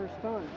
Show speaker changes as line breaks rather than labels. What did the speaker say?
first time.